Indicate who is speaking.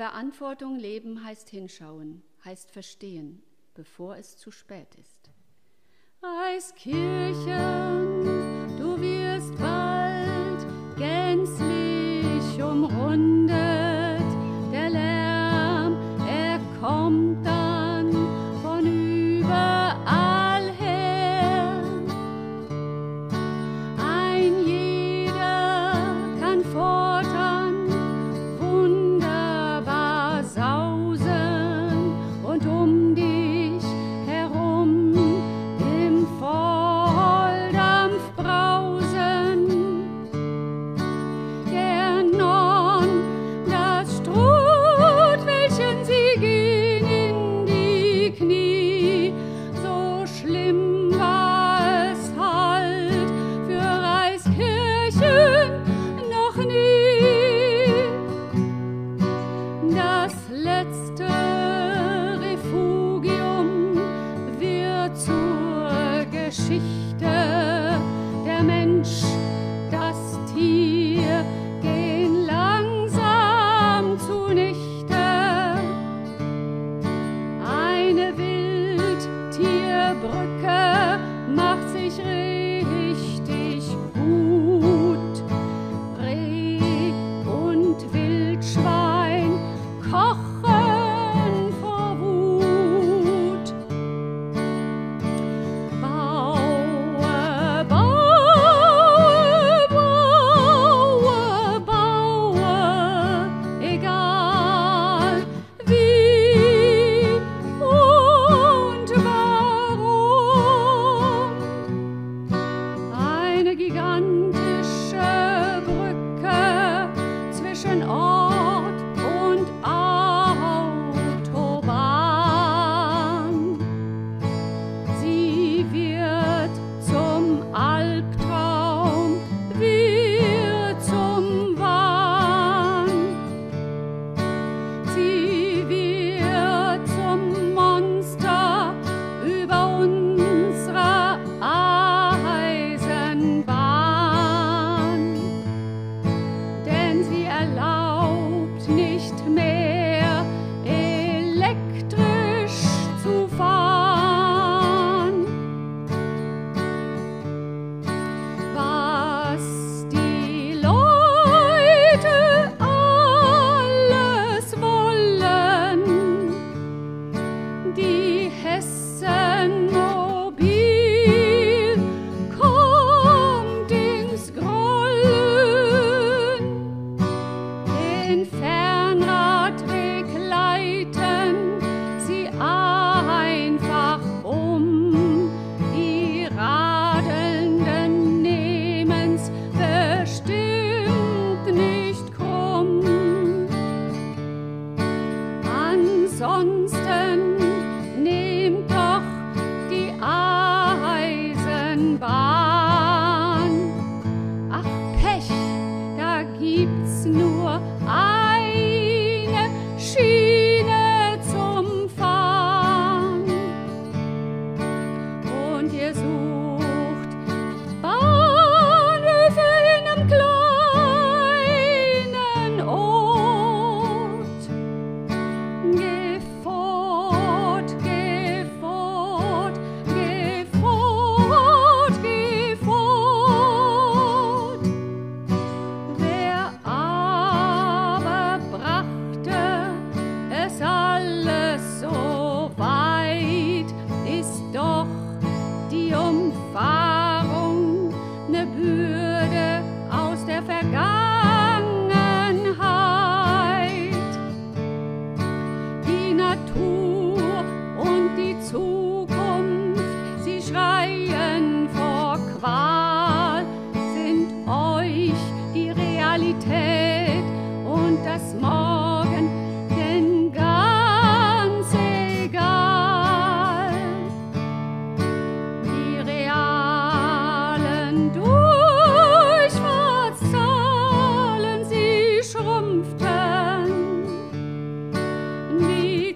Speaker 1: Verantwortung leben heißt hinschauen, heißt verstehen, bevor es zu spät ist.
Speaker 2: Eiskirchen.